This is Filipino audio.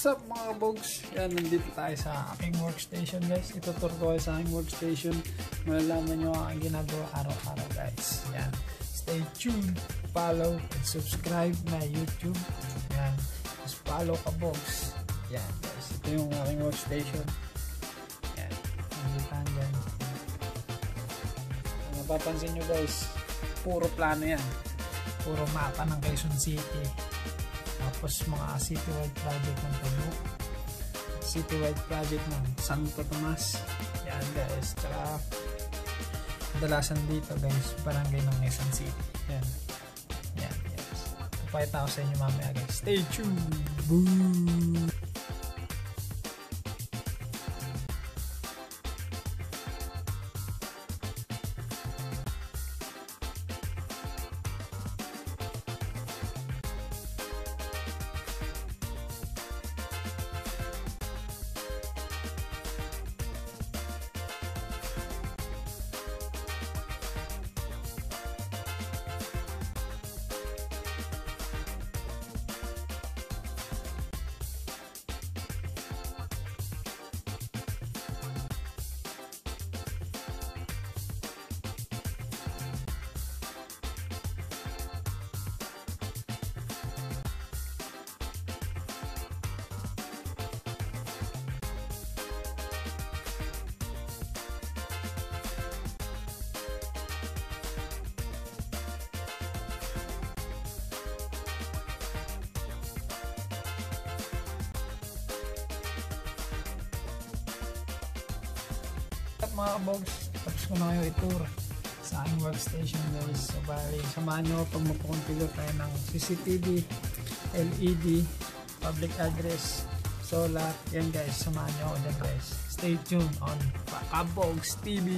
What's up mga bogs? Yan, nandito tayo sa aking workstation guys. Itutur ko sa aking workstation. Malalaman nyo ang ginagawa araw-araw guys. Yan. Stay tuned, follow, and subscribe na YouTube. Yan. Just follow ka bogs. Yan guys. Ito yung aking workstation. Yan. Nanditan dyan. Kung napapansin nyo guys, puro plano yan. Puro mapa ng Quezon City. Tapos mga citywide project ng Tabuk. Citywide project ng Santo Tomas. Yan guys. Tsaka kadalasan dito guys, barangay ng Quezon City. Yan. Yan guys. Papayata ko sa inyo mamaya guys. Stay tuned! Boo! Mga kabogs, tapos ko na kayo i-tour sa aking workstation guys. So bali, samahan nyo pag magpakonfigure tayo ng CCTV, LED, public address, solar. Yan guys, samahan nyo ako dyan guys. Stay tuned on Kabogs TV!